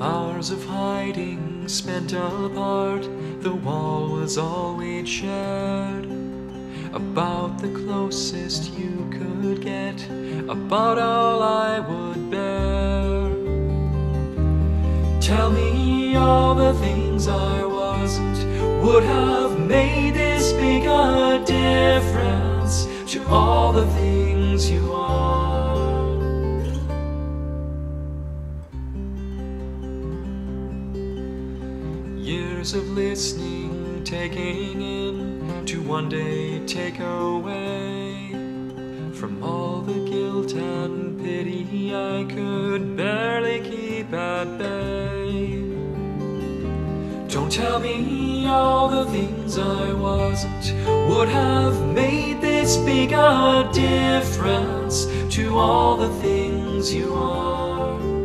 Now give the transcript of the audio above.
Hours of hiding spent apart, the wall was all we'd shared. About the closest you could get, about all I would bear. Tell me all the things I wasn't would have made this big a difference to all the things you are. Years of listening, taking in, to one day take away from all the guilt and pity I could barely keep at bay. Don't tell me all the things I wasn't would have made this big a difference to all the things you are.